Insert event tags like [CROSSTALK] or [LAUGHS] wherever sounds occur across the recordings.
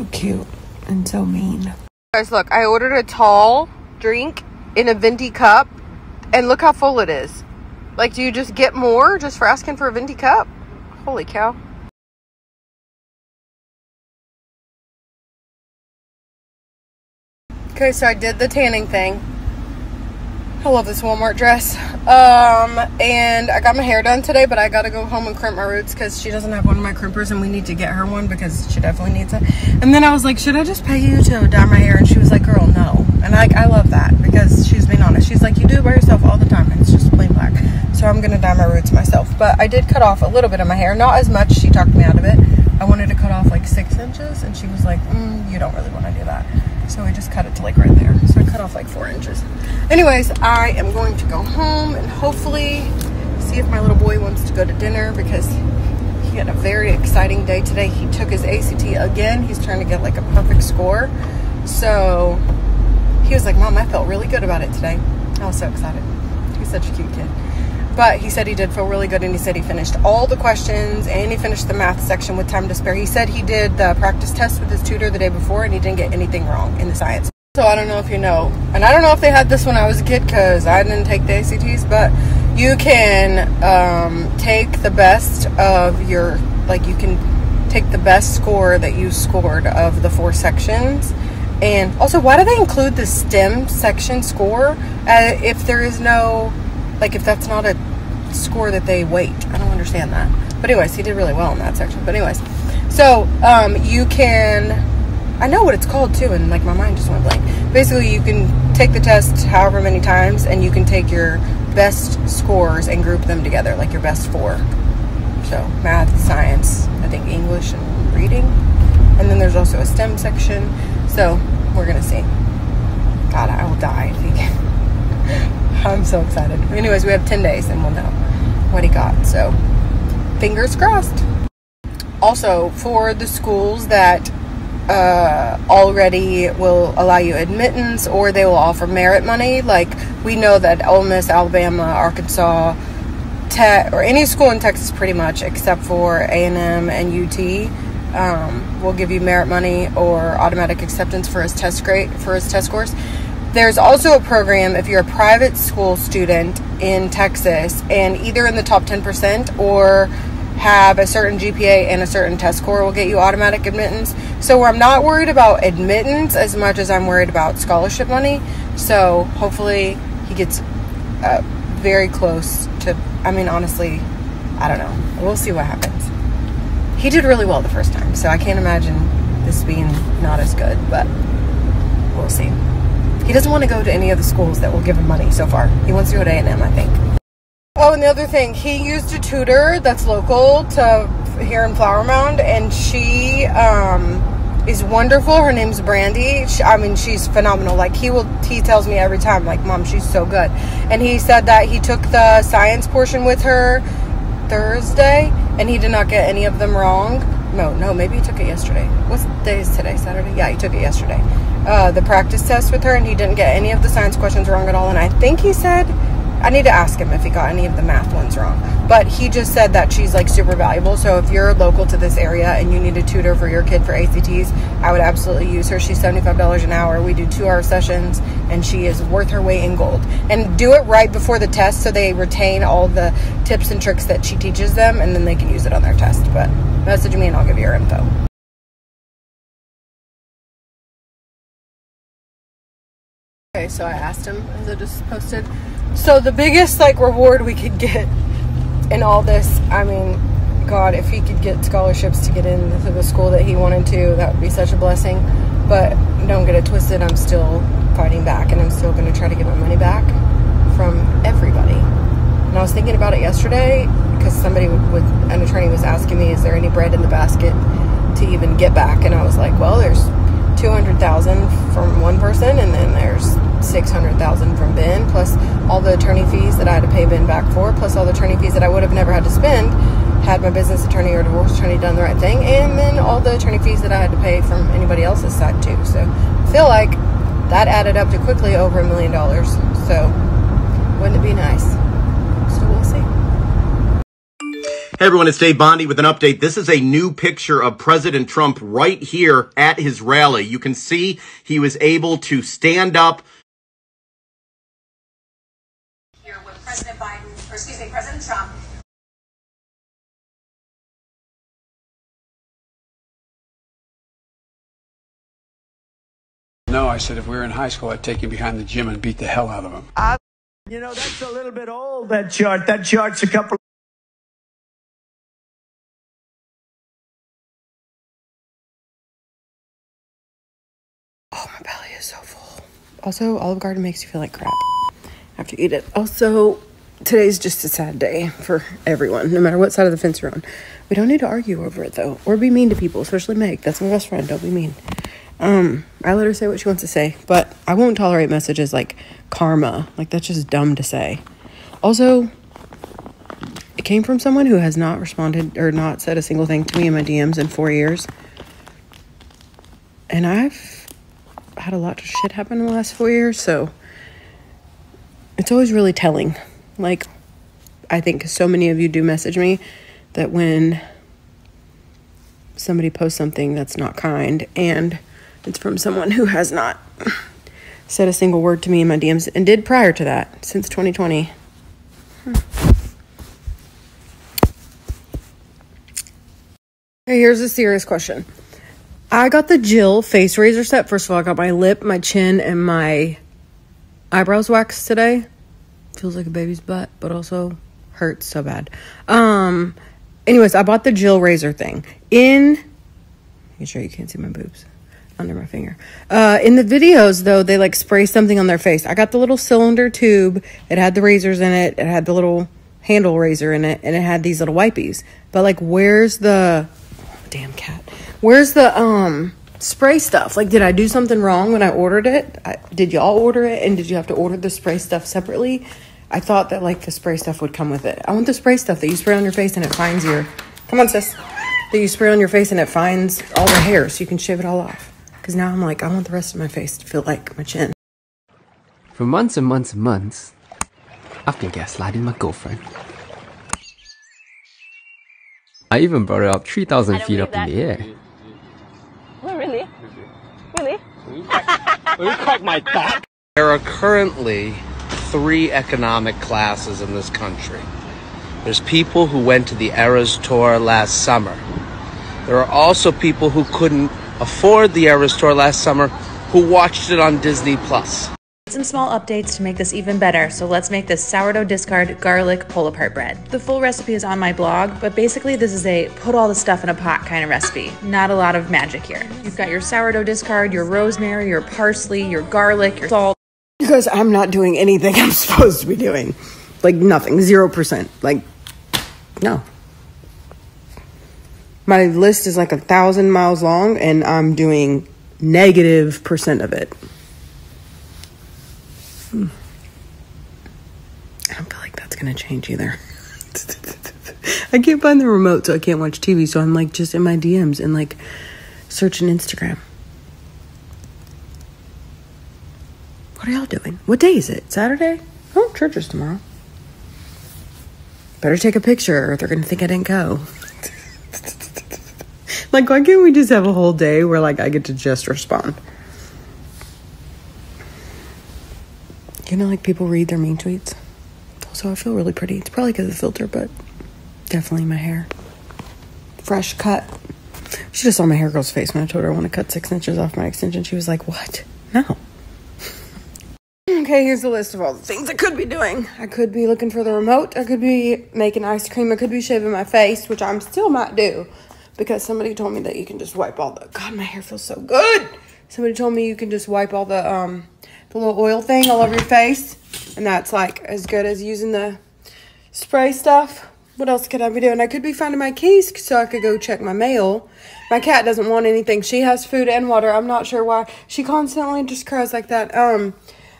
so cute and so mean. Guys, look, I ordered a tall drink in a venti cup, and look how full it is. Like, do you just get more just for asking for a venti cup? Holy cow. Okay, so I did the tanning thing. I love this Walmart dress. Um, and I got my hair done today, but I gotta go home and crimp my roots because she doesn't have one of my crimpers and we need to get her one because she definitely needs it. And then I was like, should I just pay you to dye my hair? And she was like, girl, no. And I, I love that because she's being honest. She's like, you do it by yourself all the time and it's just plain black. So I'm gonna dye my roots myself. But I did cut off a little bit of my hair, not as much. She talked me out of it. I wanted to cut off like six inches and she was like, mm, you don't really want to do that. So I just cut it to like right there. So I cut off like four inches. Anyways, I am going to go home and hopefully see if my little boy wants to go to dinner because he had a very exciting day today. He took his ACT again. He's trying to get like a perfect score. So he was like, Mom, I felt really good about it today. I was so excited. He's such a cute kid. But he said he did feel really good and he said he finished all the questions and he finished the math section with time to spare. He said he did the practice test with his tutor the day before and he didn't get anything wrong in the science. So I don't know if you know, and I don't know if they had this when I was a kid because I didn't take the ACTs, but you can um, take the best of your, like you can take the best score that you scored of the four sections. And also, why do they include the STEM section score uh, if there is no, like if that's not a score that they weight? I don't understand that. But anyways, he did really well in that section. But anyways, so um, you can I know what it's called too, and like my mind just went blank. Basically, you can take the test however many times, and you can take your best scores and group them together, like your best four. So, math, science, I think English and reading. And then there's also a STEM section. So, we're gonna see. God, I will die if he can. [LAUGHS] [LAUGHS] I'm so excited. Anyways, we have 10 days and we'll know what he got. So, fingers crossed. Also, for the schools that uh, already will allow you admittance or they will offer merit money. Like we know that Ole Miss, Alabama, Arkansas, or any school in Texas pretty much except for A&M and UT um, will give you merit money or automatic acceptance for his test grade for his test scores. There's also a program if you're a private school student in Texas and either in the top 10% or have a certain GPA and a certain test score will get you automatic admittance. So I'm not worried about admittance as much as I'm worried about scholarship money. So hopefully he gets uh, very close to. I mean, honestly, I don't know. We'll see what happens. He did really well the first time, so I can't imagine this being not as good, but we'll see. He doesn't want to go to any of the schools that will give him money so far. He wants to go to A&M, I think. Oh, and the other thing, he used a tutor that's local to here in Flower Mound, and she um, is wonderful. Her name's Brandy. She, I mean, she's phenomenal. Like he will, he tells me every time, like, "Mom, she's so good." And he said that he took the science portion with her Thursday, and he did not get any of them wrong. No, no, maybe he took it yesterday. What day is today? Saturday? Yeah, he took it yesterday. Uh, the practice test with her, and he didn't get any of the science questions wrong at all. And I think he said I need to ask him if he got any of the math ones wrong. But he just said that she's like super valuable. So if you're local to this area and you need a tutor for your kid for ACTs, I would absolutely use her. She's $75 an hour. We do two hour sessions and she is worth her weight in gold. And do it right before the test so they retain all the tips and tricks that she teaches them and then they can use it on their test. But message me and I'll give you her info. Okay, so I asked him as I just posted. So the biggest like reward we could get in all this, I mean, God, if he could get scholarships to get into the school that he wanted to, that would be such a blessing. But don't get it twisted, I'm still fighting back and I'm still going to try to get my money back from everybody. And I was thinking about it yesterday because somebody with an attorney was asking me, is there any bread in the basket to even get back? And I was like, well, there's 200,000 from one person and then there's 600,000 from Ben plus all the attorney fees that I had to pay Ben back for plus all the attorney fees that I would have never had to spend had my business attorney or divorce attorney done the right thing and then all the attorney fees that I had to pay from anybody else's side too. So I feel like that added up to quickly over a million dollars. So wouldn't it be nice? So we'll see. Hey everyone, it's Dave Bondi with an update. This is a new picture of President Trump right here at his rally. You can see he was able to stand up. President Biden, or excuse me, President Trump. No, I said if we were in high school, I'd take you behind the gym and beat the hell out of him. You know, that's a little bit old, that chart. That chart's a couple. Oh, my belly is so full. Also, Olive Garden makes you feel like crap after you eat it. Also, today's just a sad day for everyone, no matter what side of the fence you're on. We don't need to argue over it though, or be mean to people, especially Meg. That's my best friend. Don't be mean. Um, I let her say what she wants to say, but I won't tolerate messages like karma. Like that's just dumb to say. Also, it came from someone who has not responded or not said a single thing to me in my DMs in four years. And I've had a lot of shit happen in the last four years, so it's always really telling. Like, I think so many of you do message me that when somebody posts something that's not kind and it's from someone who has not said a single word to me in my DMs and did prior to that since 2020. Hmm. Hey, here's a serious question. I got the Jill face razor set. First of all, I got my lip, my chin, and my eyebrows waxed today. Feels like a baby's butt, but also hurts so bad. Um, anyways, I bought the Jill razor thing. In, make sure you can't see my boobs under my finger. Uh, in the videos, though, they like spray something on their face. I got the little cylinder tube. It had the razors in it. It had the little handle razor in it, and it had these little wipies. But like, where's the damn cat? Where's the um spray stuff? Like, did I do something wrong when I ordered it? I, did y'all order it, and did you have to order the spray stuff separately? I thought that like the spray stuff would come with it. I want the spray stuff that you spray on your face and it finds your. Come on, sis. That you spray on your face and it finds all the hair, so you can shave it all off. Because now I'm like, I want the rest of my face to feel like my chin. For months and months and months, I've been gaslighting my girlfriend. I even brought her up 3,000 feet up in the air. Really? Really? There are currently three economic classes in this country. There's people who went to the Eras Tour last summer. There are also people who couldn't afford the Eras Tour last summer who watched it on Disney Plus. Some small updates to make this even better, so let's make this sourdough discard garlic pull apart bread. The full recipe is on my blog, but basically this is a put all the stuff in a pot kind of recipe. Not a lot of magic here. You've got your sourdough discard, your rosemary, your parsley, your garlic, your salt. Because I'm not doing anything [LAUGHS] I'm supposed to be doing. Like nothing. Zero percent. Like, no. My list is like a thousand miles long, and I'm doing negative percent of it. I don't feel like that's gonna change either. [LAUGHS] I can't find the remote, so I can't watch TV. So I'm like just in my DMs and like searching Instagram. What are y'all doing? What day is it? Saturday? Oh, church is tomorrow. Better take a picture or they're gonna think I didn't go. [LAUGHS] like, why can't we just have a whole day where like I get to just respond? You know, like people read their mean tweets. Also, I feel really pretty. It's probably because of the filter, but definitely my hair. Fresh cut. She just saw my hair girl's face when I told her I want to cut six inches off my extension. She was like, What? No. [LAUGHS] Okay, here's the list of all the things I could be doing. I could be looking for the remote. I could be making ice cream. I could be shaving my face, which I'm still might do because somebody told me that you can just wipe all the. God, my hair feels so good. Somebody told me you can just wipe all the um the little oil thing all over your face, and that's like as good as using the spray stuff. What else could I be doing? I could be finding my keys so I could go check my mail. My cat doesn't want anything. She has food and water. I'm not sure why. She constantly just cries like that. Um,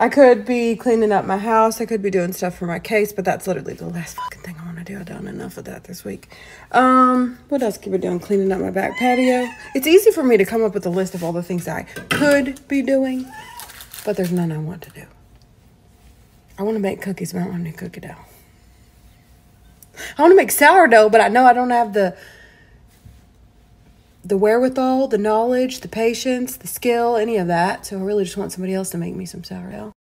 I could be cleaning up my house. I could be doing stuff for my case, but that's literally the last fucking thing I want to do. I've done enough of that this week. Um, what else could I be doing? Cleaning up my back patio. It's easy for me to come up with a list of all the things I could be doing, but there's none I want to do. I want to make cookies, but I don't to do cookie dough. I want to make sourdough, but I know I don't have the the wherewithal, the knowledge, the patience, the skill, any of that. So I really just want somebody else to make me some sourdough.